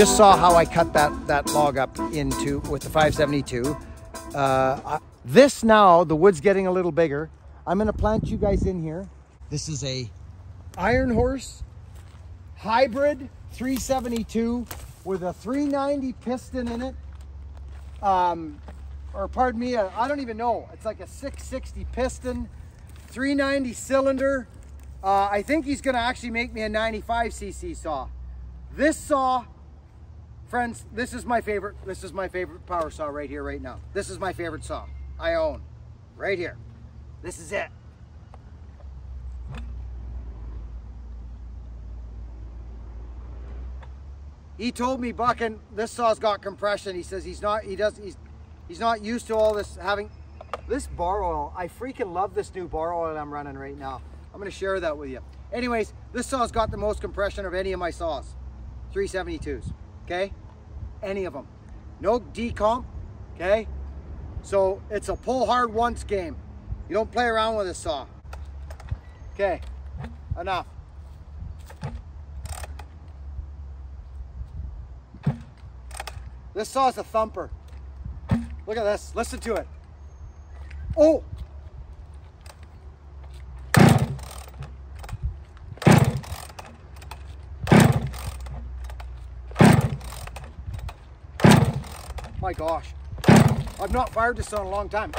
just saw how I cut that, that log up into with the 572. Uh, this now, the wood's getting a little bigger. I'm gonna plant you guys in here. This is a Iron Horse hybrid 372 with a 390 piston in it. Um, or pardon me, I don't even know. It's like a 660 piston, 390 cylinder. Uh, I think he's gonna actually make me a 95cc saw. This saw, friends, this is my favorite, this is my favorite power saw right here, right now. This is my favorite saw I own, right here. This is it. He told me, Buckin, this saw's got compression. He says he's not, he does, he's, he's not used to all this having, this bar oil, I freaking love this new bar oil I'm running right now. I'm gonna share that with you. Anyways, this saw's got the most compression of any of my saws. 372s, okay? Any of them. No decomp, okay? So it's a pull hard once game. You don't play around with a saw. Okay, enough. This saw's a thumper. Look at this, listen to it. Oh! My gosh. I've not fired this in a long time.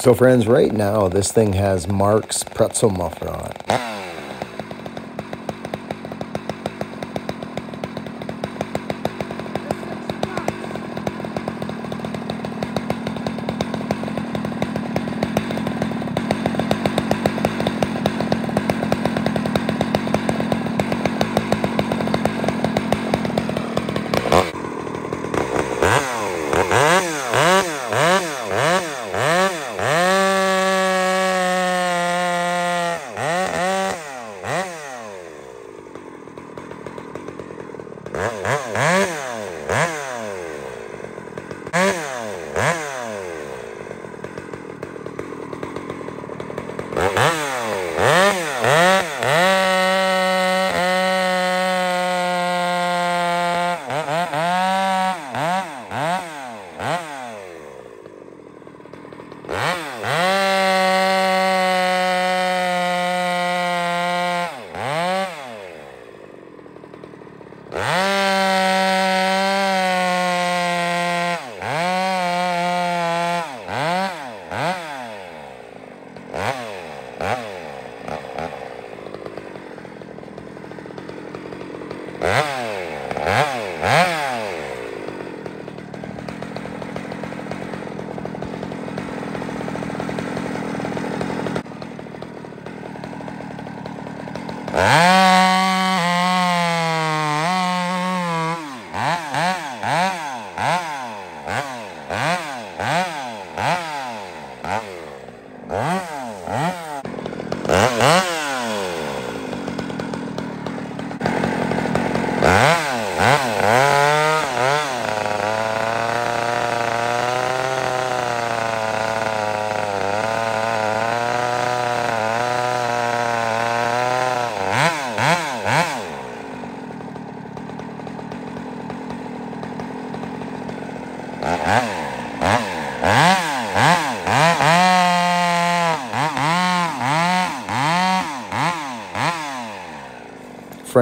So friends, right now this thing has Mark's pretzel muffin on it.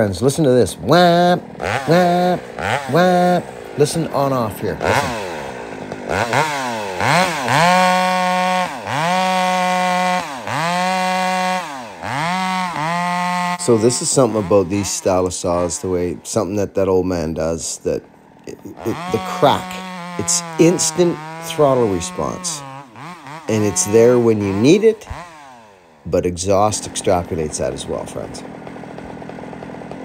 Listen to this. Whap, whap, whap. Listen on off here. Listen. So this is something about these style of saws, the way something that that old man does, that it, it, the crack It's instant throttle response. And it's there when you need it, but exhaust extrapolates that as well, friends.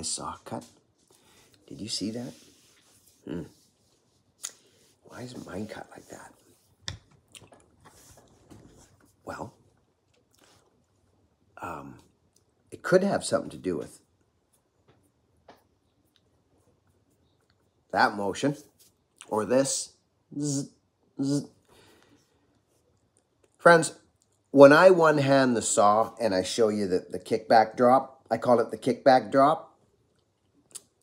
Saw cut? Did you see that? Hmm. Why is mine cut like that? Well, um, it could have something to do with that motion or this. Zzz, zzz. Friends, when I one hand the saw and I show you the, the kickback drop, I call it the kickback drop.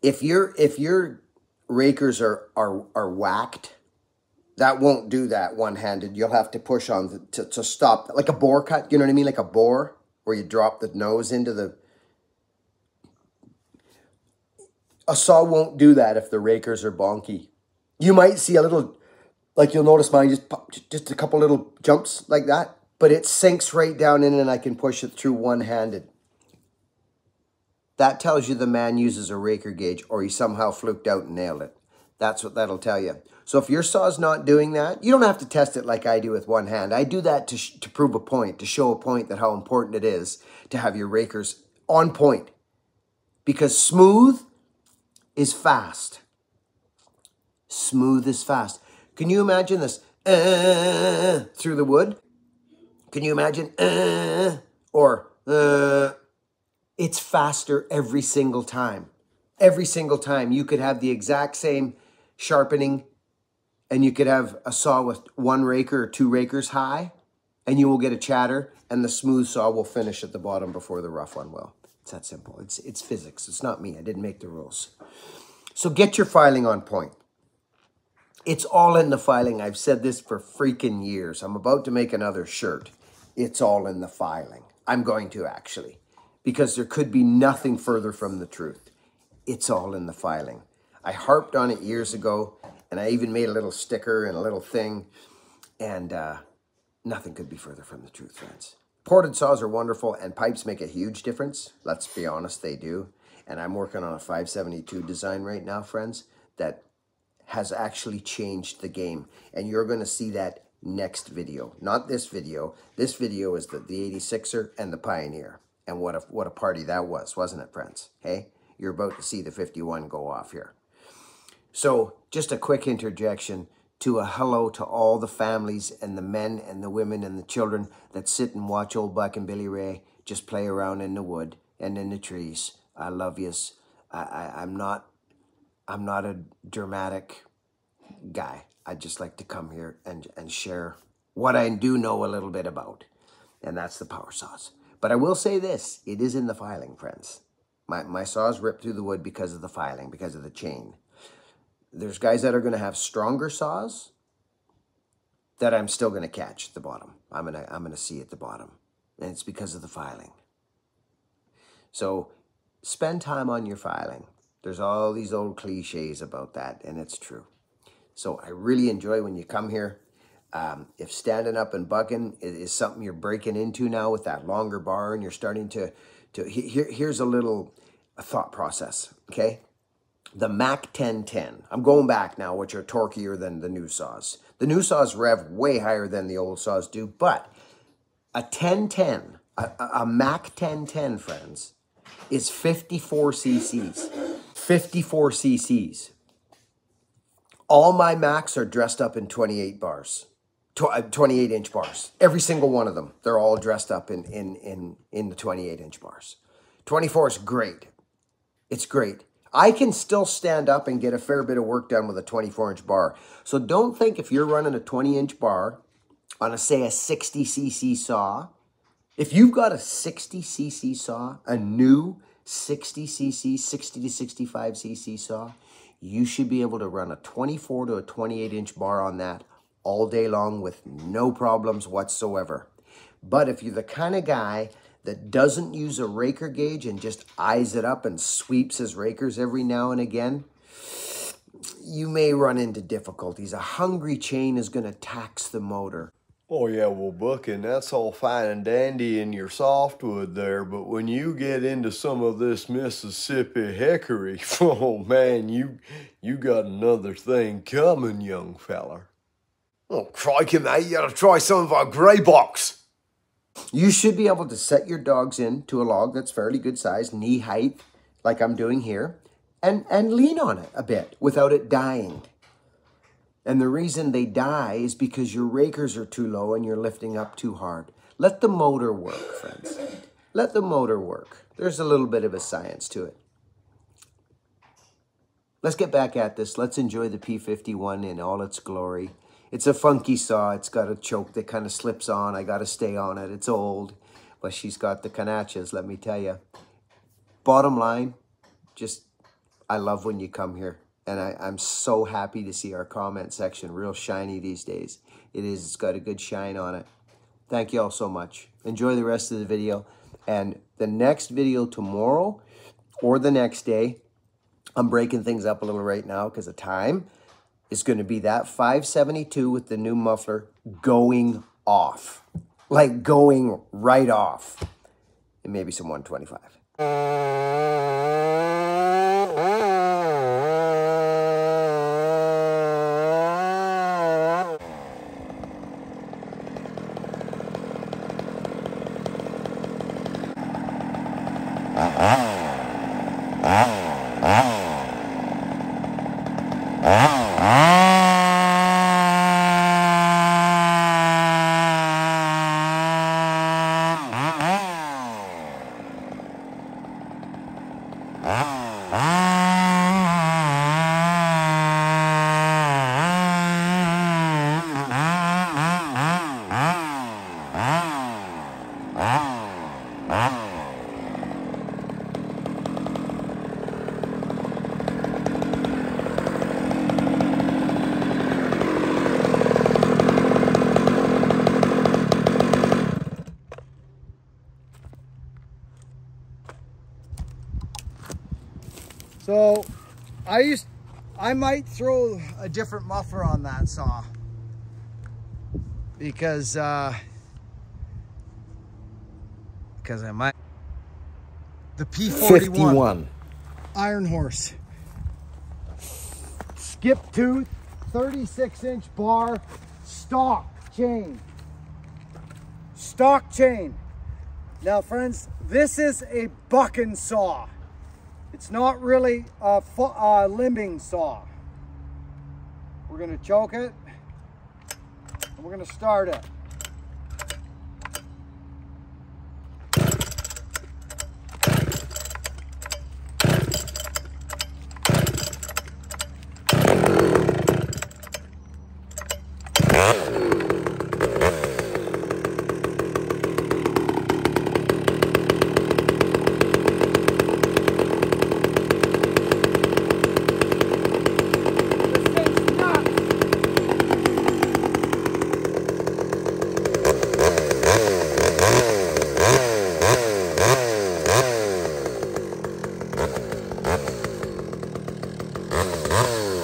If your if your rakers are are are whacked, that won't do that one-handed. You'll have to push on the, to, to stop, like a bore cut, you know what I mean? Like a bore, where you drop the nose into the... A saw won't do that if the rakers are bonky. You might see a little, like you'll notice mine just just a couple little jumps like that, but it sinks right down in and I can push it through one-handed. That tells you the man uses a raker gauge or he somehow fluked out and nailed it. That's what that'll tell you. So if your saw's not doing that, you don't have to test it like I do with one hand. I do that to, to prove a point, to show a point that how important it is to have your rakers on point. Because smooth is fast. Smooth is fast. Can you imagine this? Uh, through the wood? Can you imagine? Uh, or uh, it's faster every single time. Every single time. You could have the exact same sharpening and you could have a saw with one raker or two rakers high, and you will get a chatter, and the smooth saw will finish at the bottom before the rough one will. It's that simple. It's, it's physics. It's not me. I didn't make the rules. So get your filing on point. It's all in the filing. I've said this for freaking years. I'm about to make another shirt. It's all in the filing. I'm going to actually, because there could be nothing further from the truth. It's all in the filing. I harped on it years ago, and I even made a little sticker and a little thing, and uh, nothing could be further from the truth, friends. Ported saws are wonderful, and pipes make a huge difference. Let's be honest, they do. And I'm working on a 572 design right now, friends, that has actually changed the game. And you're going to see that next video. Not this video. This video is the, the 86er and the Pioneer. And what a, what a party that was, wasn't it, friends? Hey, you're about to see the 51 go off here. So just a quick interjection to a hello to all the families and the men and the women and the children that sit and watch old Buckin' Billy Ray just play around in the wood and in the trees. I love yous. I, I, I'm not I'm not a dramatic guy. I just like to come here and, and share what I do know a little bit about. And that's the power saws. But I will say this, it is in the filing, friends. My, my saws rip through the wood because of the filing, because of the chain. There's guys that are going to have stronger saws that I'm still going to catch at the bottom. I'm going to I'm going to see at the bottom. And it's because of the filing. So spend time on your filing. There's all these old cliches about that, and it's true. So I really enjoy when you come here. Um, if standing up and bucking is, is, something you're breaking into now with that longer bar and you're starting to, to here, here's a little thought process, okay? The Mac 1010, I'm going back now, which are torqueier than the new saws. The new saws rev way higher than the old saws do, but a 1010, a, a Mac 1010, friends, is 54 cc's. 54 cc's. All my Macs are dressed up in 28 bars, Uh, 28 inch bars. Every single one of them. They're all dressed up in, in, in, in the 28 inch bars. 24 is great. It's great. I can still stand up and get a fair bit of work done with a 24 inch bar. So don't think if you're running a 20 inch bar on a, say, a 60 cc saw, if you've got a 60 cc saw, a new 60 cc, 60 to 65 cc saw, you should be able to run a 24 to a 28 inch bar on that all day long with no problems whatsoever. But if you're the kind of guy that doesn't use a raker gauge and just eyes it up and sweeps his rakers every now and again, you may run into difficulties. A hungry chain is going to tax the motor. Oh yeah, well Bucking, that's all fine and dandy in your softwood there, but when you get into some of this Mississippi hickory, oh man, you you got another thing coming, young feller. Oh crikey, mate, you gotta try some of our grey box. You should be able to set your dogs in to a log that's fairly good size, knee height, like I'm doing here, and, and lean on it a bit without it dying. And the reason they die is because your rakers are too low and you're lifting up too hard. Let the motor work, friends. Let the motor work. There's a little bit of a science to it. Let's get back at this. Let's enjoy the P51 in all its glory. It's a funky saw. It's got a choke that kind of slips on. I got to stay on it. It's old, but she's got the canachas, let me tell you. Bottom line, just I love when you come here. And I, I'm so happy to see our comment section real shiny these days. It is, it's got a good shine on it. Thank you all so much. Enjoy the rest of the video. And the next video tomorrow or the next day, I'm breaking things up a little right now because of time is going to be that 572 with the new muffler going off. Like going right off. And maybe some 125. Uh-huh. Uh-huh. Uh-huh. Ah. So I used, I might throw a different muffler on that saw because, uh, because I might. The P41 51. Iron Horse. Skip tooth, 36 inch bar, stock chain. Stock chain. Now friends, this is a bucking saw. It's not really a, a limbing saw. We're gonna choke it and we're gonna start it. Oh.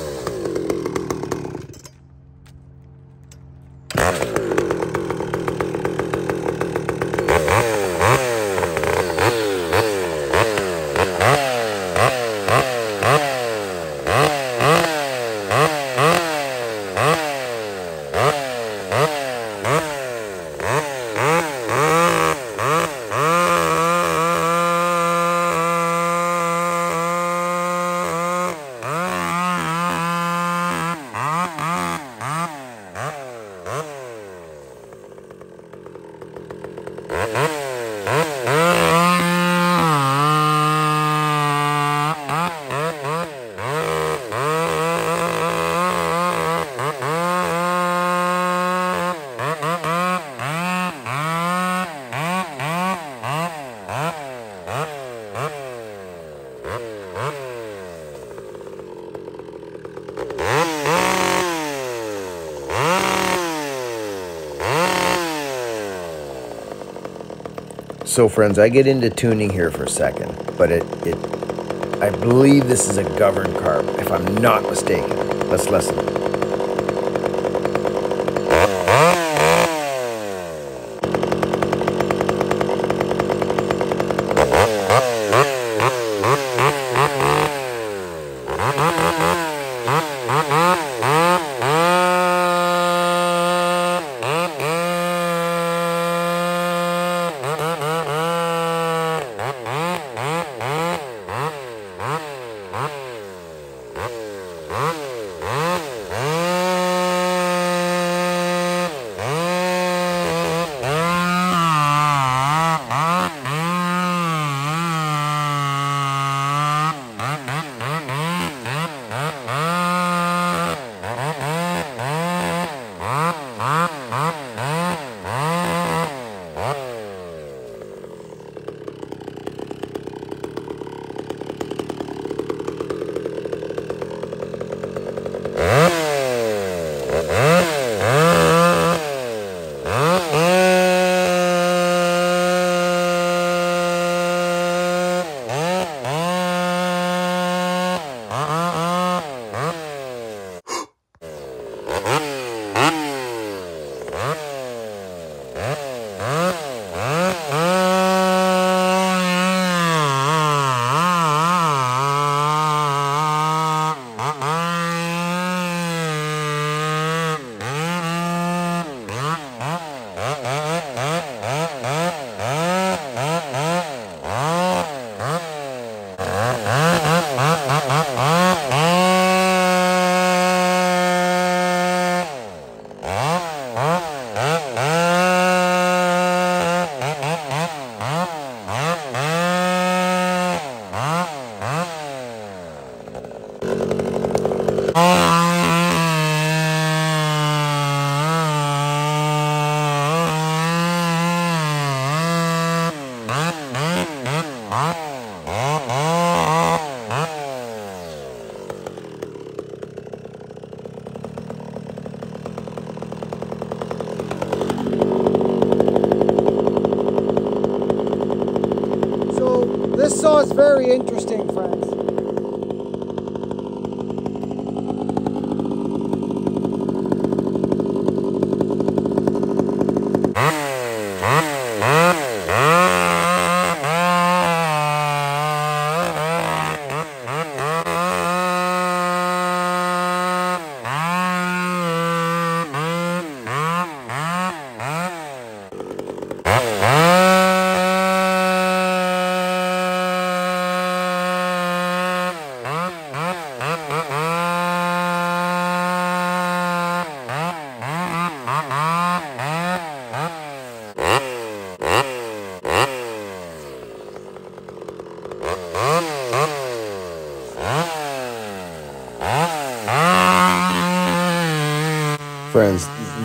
So friends, I get into tuning here for a second, but it, it I believe this is a governed carb, if I'm not mistaken. Let's listen.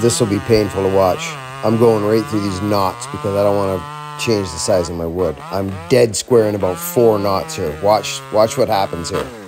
This will be painful to watch. I'm going right through these knots because I don't want to change the size of my wood. I'm dead square in about four knots here. Watch, watch what happens here.